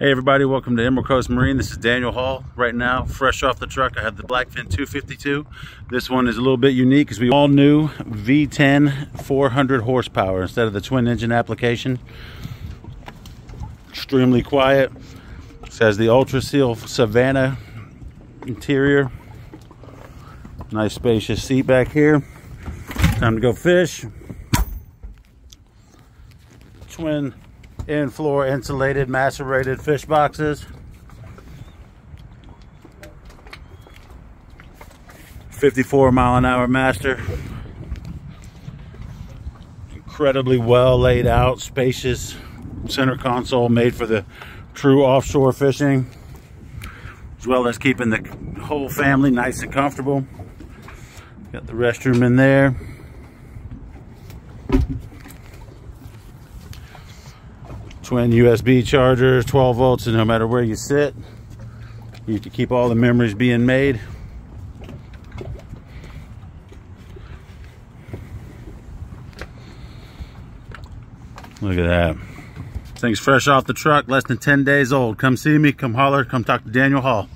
Hey everybody, welcome to Emerald Coast Marine. This is Daniel Hall. Right now, fresh off the truck, I have the Blackfin 252. This one is a little bit unique because we all knew V10 400 horsepower instead of the twin engine application. Extremely quiet. This has the Ultra Seal Savannah interior. Nice spacious seat back here. Time to go fish. Twin in floor insulated macerated fish boxes. Fifty-four mile an hour master. Incredibly well laid out, spacious center console made for the true offshore fishing, as well as keeping the whole family nice and comfortable. Got the restroom in there. Twin USB chargers, 12 volts, and no matter where you sit, you can keep all the memories being made. Look at that. Thing's fresh off the truck, less than 10 days old. Come see me, come holler, come talk to Daniel Hall.